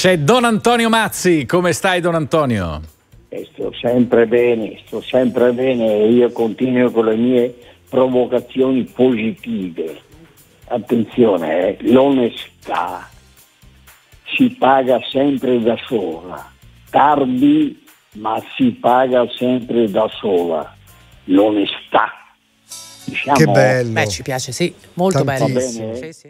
C'è Don Antonio Mazzi, come stai Don Antonio? E sto sempre bene, sto sempre bene e io continuo con le mie provocazioni positive. Attenzione, eh, l'onestà si paga sempre da sola, tardi ma si paga sempre da sola. L'onestà. Diciamo, Che bello. Beh, ci piace, sì, molto bello. Va bene? Sì, sì.